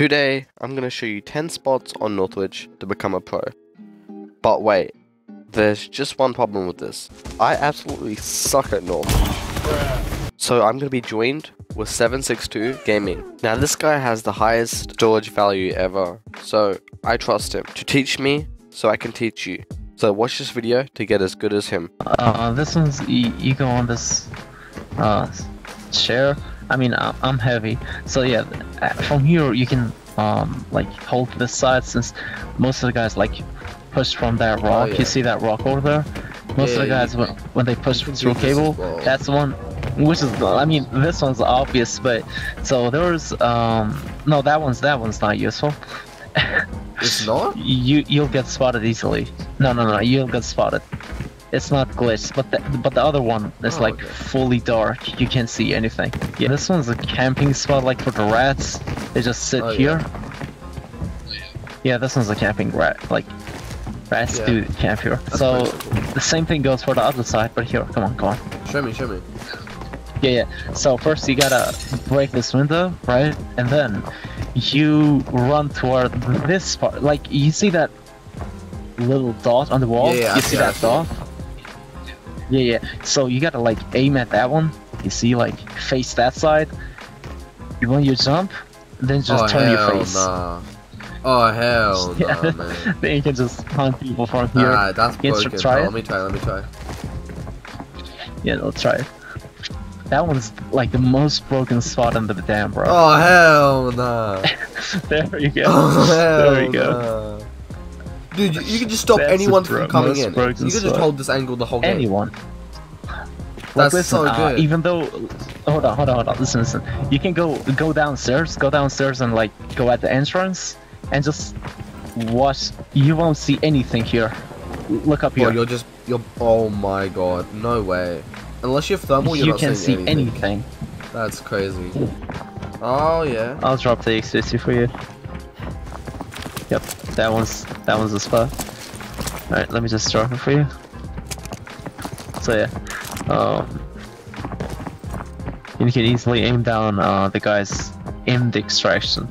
Today, I'm going to show you 10 spots on Northridge to become a pro. But wait, there's just one problem with this. I absolutely suck at Northridge. So I'm going to be joined with 762 Gaming. Now this guy has the highest storage value ever, so I trust him to teach me so I can teach you. So watch this video to get as good as him. Uh, this one's you, you go on this uh chair. I mean, I'm heavy, so yeah. uh, From here you can um like hold this side since most of the guys like push from that rock. yeah. You see that rock over there? Most Yeah, of the guys when, when they push through do this as cable, that's the one. Which is, I mean, this one's obvious, but so there's um no that one's that one's not useful. It's not? you you'll get spotted easily. No, no, no, you'll get spotted. It's not glitched, but the but the other one is Oh, like okay. fully dark. You can't see anything. Yeah, this one's a camping spot, like for the rats. They just sit Oh, here. Yeah. this one's a camping rat. Like rats Yeah. do camp here. That's so cool. the same thing goes for the other side. But here, come on, come on. Show me, show me. Yeah, yeah. So first you gotta break this window, right? And then you run toward this part. Like you see that little dot on the wall? Yeah, yeah, I you see see it, I that see dot? Yeah, yeah. So you gotta like aim at that one. You see, like face that side. When you jump, then just oh, turn your face. nah. Oh, hell Yeah. nah, man. Then you can just hunt people from here. Alright, that's broken. try Oh, it. let me try, let me try. Yeah, let's try it. That one's like the most broken spot in the dam, bro. Oh, hell nah. there you go. Oh, hell there you go. nah. Dude, you, you can just stop That's anyone from coming in. You can just hold this angle the whole game. anyone. That's listen, so uh, good. even though, hold on, hold on, hold on. Listen, listen. You can go go downstairs, go downstairs and like go at the entrance, and just watch. You won't see anything here. Look up here. you're just, you're, oh my god, no way. Unless you have thermal, you're you not can see anything. anything. That's crazy. Oh, yeah. I'll drop the X50 for you. Yep, that one's that one's the spot. All right, let me just drop it for you. So yeah, um, you can easily aim down uh, the guy's in the extraction.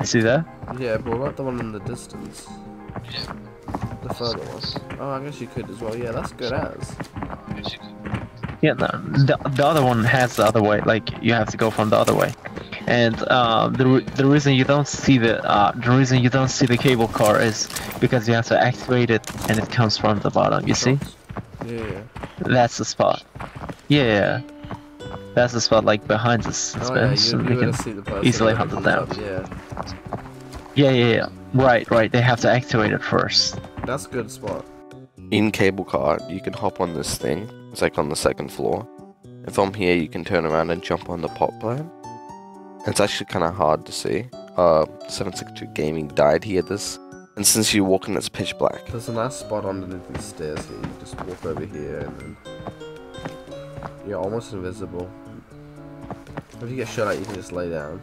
You see that? Yeah, but what the one in the distance? The further one. Oh, I guess you could as well. Yeah, that's good as. Yeah, no, the, the other one has the other way. Like you have to go from the other way, and uh, the re- the reason you don't see the uh, the reason you don't see the cable car is because you have to activate it, and it comes from the bottom. You see? Yeah, yeah. That's the spot. Yeah, that's the spot like behind this, this Oh, yeah, you, you we can... see the person easily when it hunt it down. Yeah, Yeah, yeah, yeah. Right, right. They have to activate it first. that's a good spot. in cable car, you can hop on this thing. It's like on the second floor. And from here, you can turn around and jump on the pot plant. It's actually kind of hard to see. Uh, 762 Gaming died here this. And since you walk in, it's pitch black. There's a nice spot underneath the stairs here. You just walk over here and then you're almost invisible. If you get shot at, you can just lay down.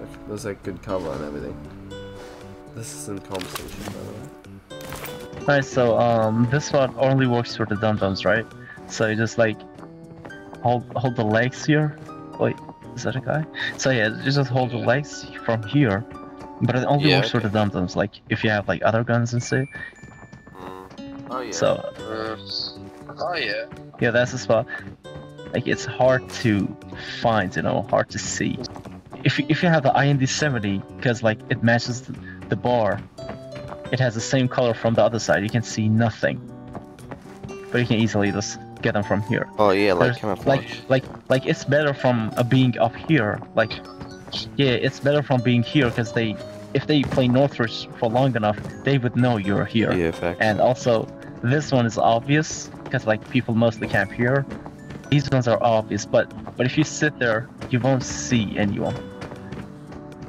Like- There's like good cover and everything. This is in conversation, by the way. Alright, so um, this spot only works for the dum dums, right? So you just like hold hold the legs here. Is that a guy? So yeah, just hold the legs from here, but it only Yeah, works for the dum dums. Like if you have like other guns and shit. Mm. Oh yeah. So oh yeah. yeah, that's the spot. Like it's hard to find, you know, hard to see. If you, if you have the IND70, because like it matches the, the bar, it has the same color from the other side. You can see nothing, but you can easily just get them from here. Oh yeah, like camouflage. like like like it's better from uh, being up here. Like yeah, it's better from being here because they if they play Northridge for long enough, they would know you're here. yeah, facts. And also, this one is obvious because like people mostly camp here. These ones are obvious, but but if you sit there, you won't see anyone.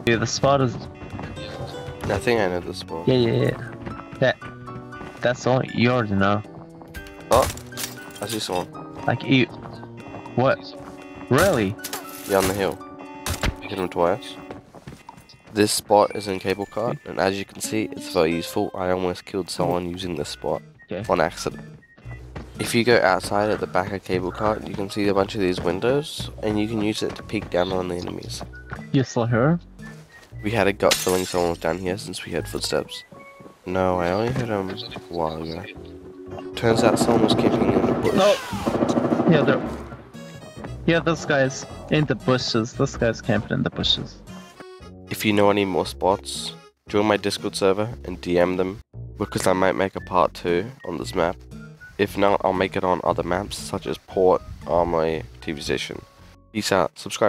Yeah, the spot is I think I know this spot. yeah yeah yeah. That that's all you already know. I see someone. Like you, what? Really? Yeah, on the hill. Hit him twice. This spot is in cable car, and as you can see, it's very useful. I almost killed someone using this spot Okay. on accident. If you go outside at the back of cable car, you can see a bunch of these windows, and you can use it to peek down on the enemies. You saw her? We had a gut feeling someone was down here since we heard footsteps. No, I only heard him a while ago. Turns out someone was camping in the bush. No. Yeah, there. Yeah, this guy's in the bushes. This guy's camping in the bushes. If you know any more spots, join my Discord server and DM them, because I might make a part 2 on this map. If not, I'll make it on other maps such as Port, Armory, TV Station. Peace out, subscribe.